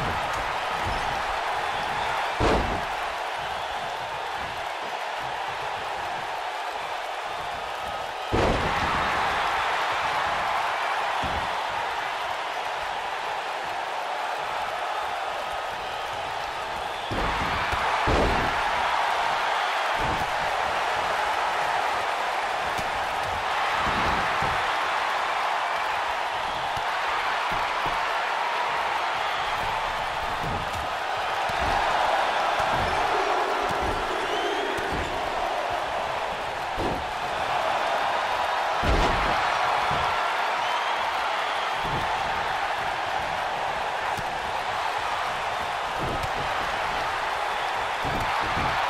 Bye. Thank you.